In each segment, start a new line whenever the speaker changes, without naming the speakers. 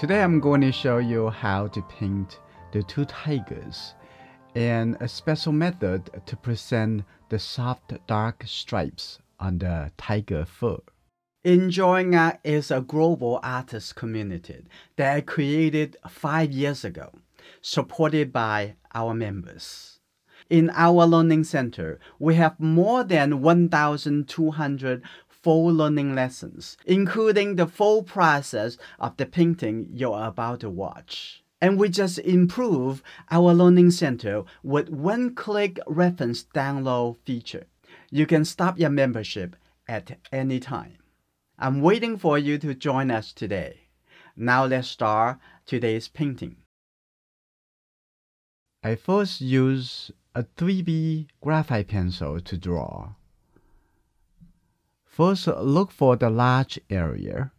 Today I'm going to show you how to paint the two tigers and a special method to present the soft dark stripes on the tiger fur. Enjoying Art is a global artist community that I created five years ago, supported by our members. In our learning center, we have more than 1,200 full learning lessons, including the full process of the painting you're about to watch. And we just improve our learning center with one-click reference download feature. You can stop your membership at any time. I'm waiting for you to join us today. Now let's start today's painting. I first use a 3B graphite pencil to draw. First, look for the large area,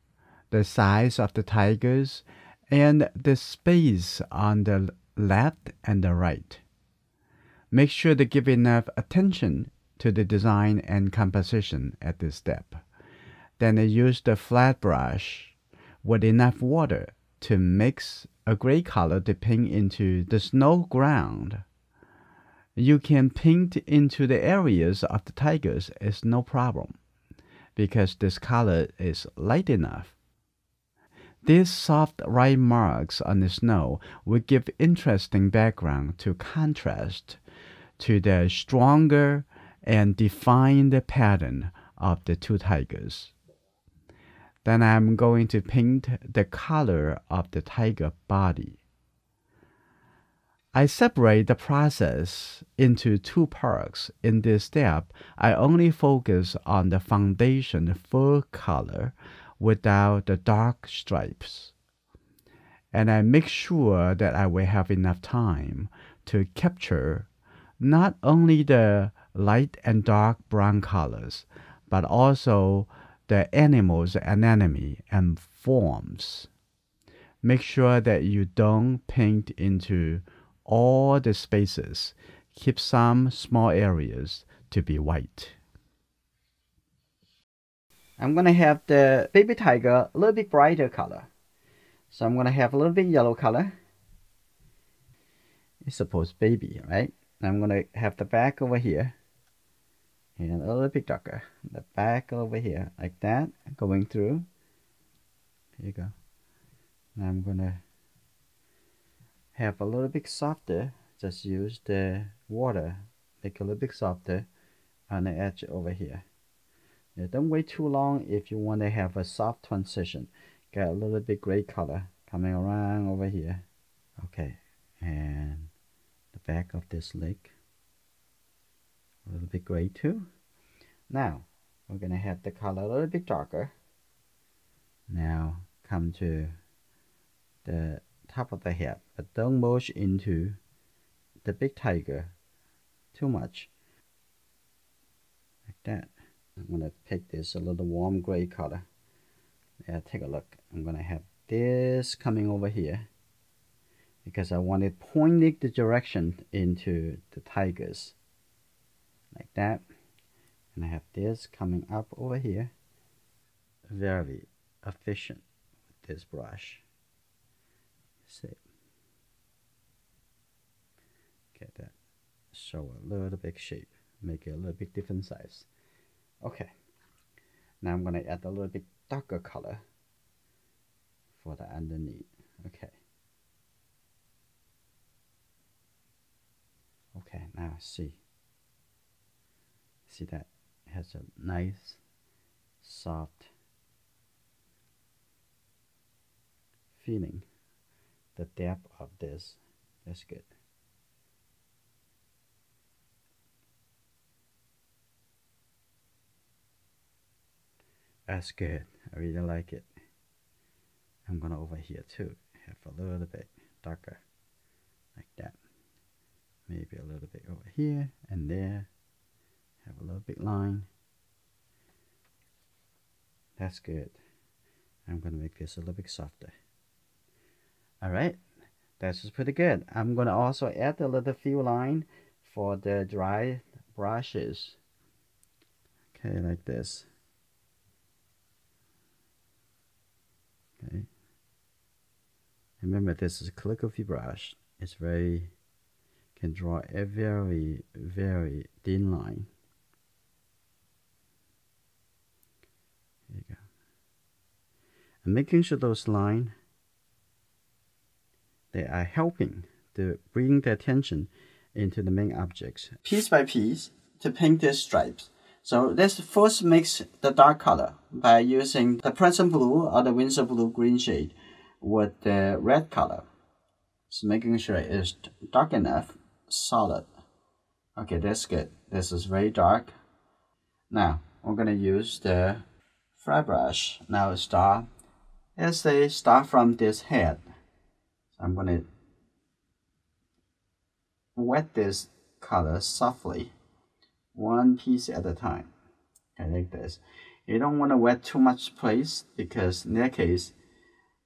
the size of the tigers, and the space on the left and the right. Make sure to give enough attention to the design and composition at this step. Then use the flat brush with enough water to mix a gray color to paint into the snow ground. You can paint into the areas of the tigers, it's no problem because this color is light enough. These soft white marks on the snow will give interesting background to contrast to the stronger and defined pattern of the two tigers. Then I'm going to paint the color of the tiger body. I separate the process into two parts. In this step, I only focus on the foundation fur color without the dark stripes. And I make sure that I will have enough time to capture not only the light and dark brown colors, but also the animal's anatomy and forms. Make sure that you don't paint into all the spaces. Keep some small areas to be white. I'm going to have the baby tiger a little bit brighter color. So I'm going to have a little bit yellow color. It's supposed baby, right? I'm going to have the back over here. And a little bit darker. The back over here, like that, going through. Here you go. Now I'm going to have a little bit softer just use the water make a little bit softer on the edge over here. Yeah, don't wait too long if you want to have a soft transition. Get a little bit gray color coming around over here. Okay and the back of this leg a little bit gray too. Now we're gonna have the color a little bit darker. Now come to the top of the head, but don't merge into the big tiger too much. Like that. I'm going to pick this a little warm gray color. Yeah, take a look. I'm going to have this coming over here because I want it pointing the direction into the tigers like that and I have this coming up over here very efficient with this brush see. Get that. Show a little bit shape. Make it a little bit different size. Okay. Now I'm going to add a little bit darker color for the underneath. Okay. Okay, now see. See that has a nice, soft feeling the depth of this. That's good. That's good. I really like it. I'm gonna over here too. Have a little bit darker. Like that. Maybe a little bit over here and there. Have a little bit line. That's good. I'm gonna make this a little bit softer. All right, this is pretty good. I'm gonna also add a little few line for the dry brushes. Okay, like this. Okay. Remember, this is a calligraphy brush. It's very can draw a very very thin line. There you go. And making sure those lines they are helping to bring the attention into the main objects. Piece by piece to paint these stripes. So let's first mix the dark color by using the Prussian blue or the Winsor blue green shade with the red color. So making sure it's dark enough, solid. Okay, that's good. This is very dark. Now, we're gonna use the flat brush. Now start, let's say start from this head. I'm gonna wet this color softly, one piece at a time. Okay, like this. You don't want to wet too much place because in that case,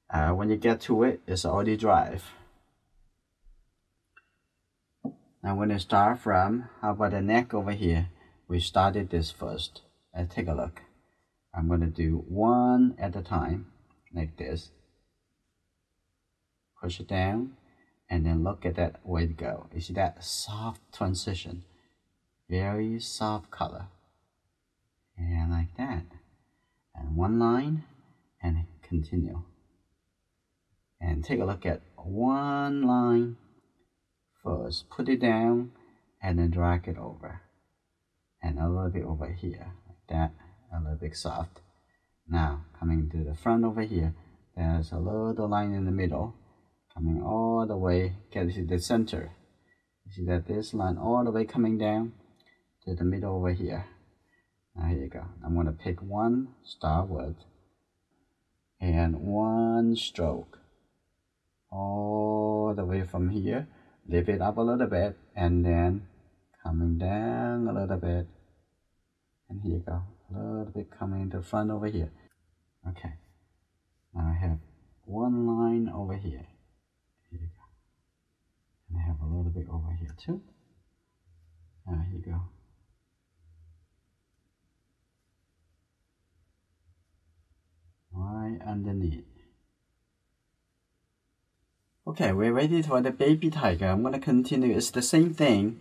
uh, when you get to it, it's already dry. Now when you start from, how about the neck over here? We started this first. Let's take a look. I'm going to do one at a time, like this. Push it down, and then look at that way to go. You see that soft transition, very soft color, and like that, and one line, and continue. And take a look at one line first. Put it down, and then drag it over, and a little bit over here, like that, a little bit soft. Now coming to the front over here, there's a little line in the middle coming all the way, get to the center. You see that this line all the way coming down to the middle over here. Now here you go. I'm going to pick one starward and one stroke all the way from here. Lift it up a little bit and then coming down a little bit. And here you go. A little bit coming to front over here. Okay. Now I have one line over here. I have a little bit over here too. Ah, there you go. Right underneath. Okay, we're ready for the baby tiger. I'm going to continue. It's the same thing.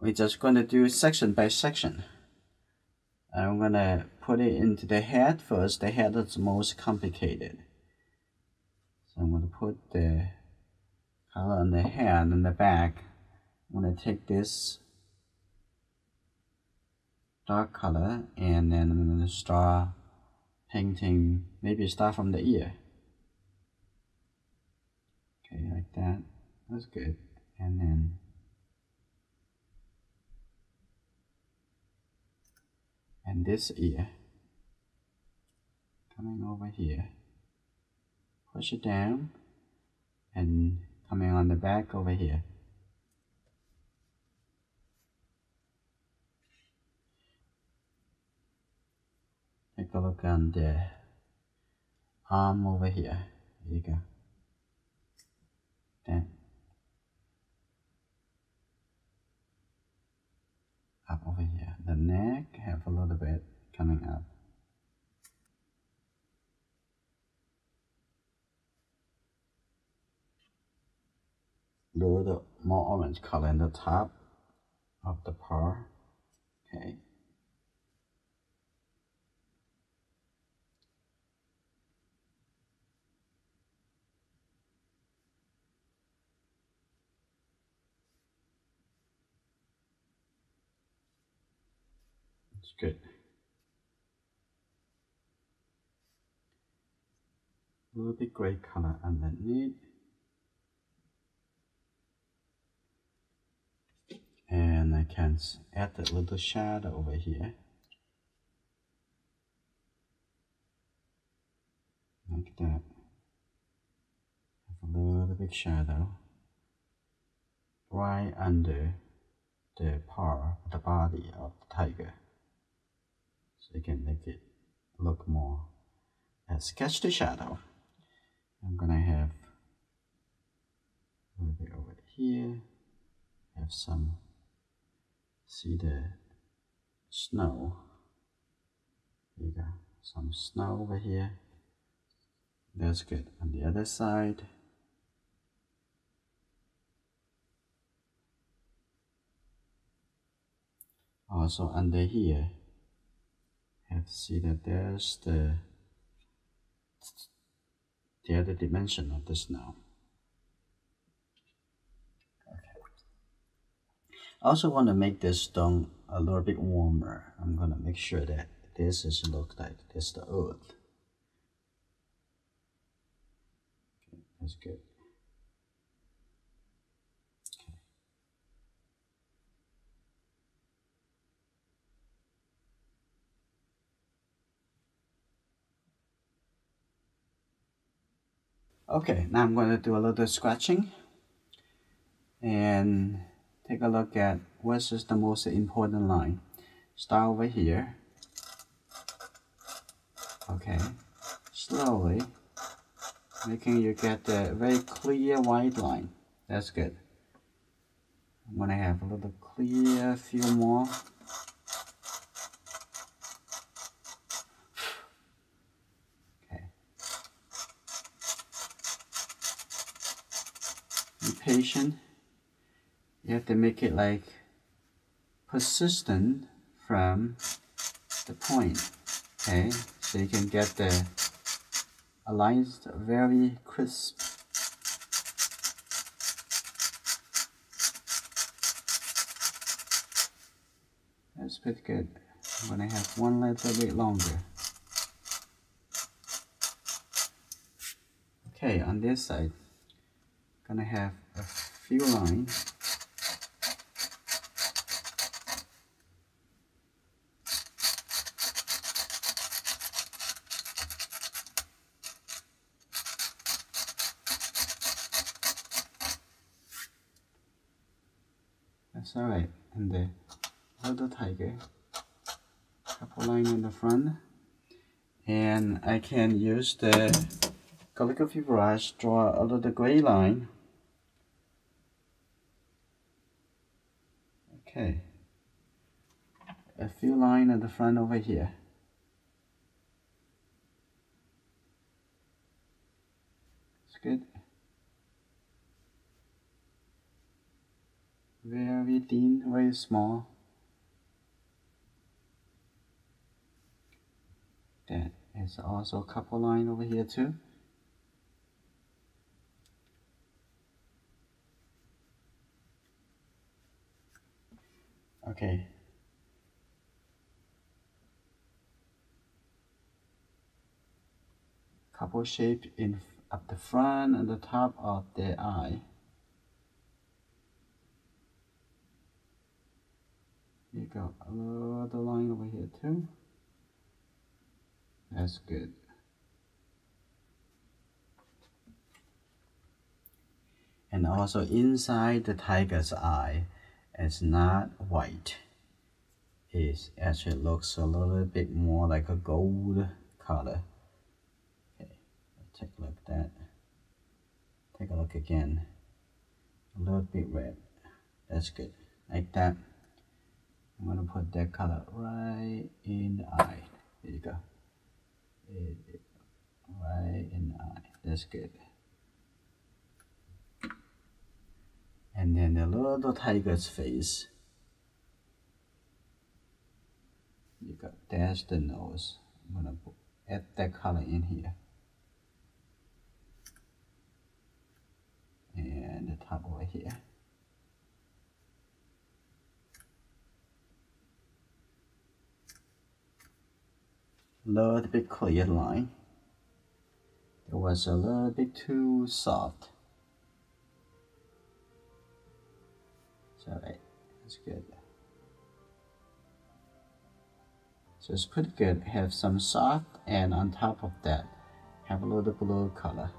We're just going to do section by section. I'm going to put it into the head first. The head is most complicated. So I'm going to put the Uh, on the head and the back. I'm going to take this dark color and then I'm going to start painting, maybe start from the ear. Okay, like that. That's good. And then and this ear coming over here. Push it down and coming on the back over here. Take a look on the arm over here. Here you go. Then up over here. The neck have a little bit coming up. Little more orange color in the top of the paw. Okay. It's good. A little bit gray color underneath. And I can add a little shadow over here. Like that. Have a little big shadow. Right under the part the body of the tiger. So you can make it look more let's sketch the shadow. I'm gonna have a little bit over here. Have some see the snow. Here you some snow over here. That's good. On the other side, also under here, have see that there's the the other dimension of the snow. I also want to make this stone a little bit warmer. I'm gonna make sure that this is look like this the earth. Okay, that's good. Okay, now I'm going to do a little scratching. And take a look at what is the most important line. Start over here. Okay, slowly making you get a very clear white line. That's good. I'm to have a little clear few more. Okay. Patient. You have to make it like persistent from the point. Okay, so you can get the lines very crisp. That's pretty good. I'm gonna have one little bit longer. Okay, on this side, gonna have a few lines That's alright. And the other tiger, couple line in the front, and I can use the calligraphy brush, draw a little gray line Okay. A few line at the front over here. It's good. Very thin, very small. That is also a couple line over here too. Okay. Couple shape in at the front and the top of the eye. Here you go, a little line over here too. That's good. And also inside the tiger's eye, it's not white. It actually looks a little bit more like a gold color. Okay, let's take a look at that. Take a look again. A little bit red. That's good. Like that. I'm gonna put that color right in the eye. There you go. Right in the eye. That's good. and then the little tiger's face. You got that's the nose. I'm gonna add that color in here. And the top over here. Little bit clear line. It was a little bit too soft. alright. That's good. So it's pretty good. Have some soft and on top of that have a little blue color.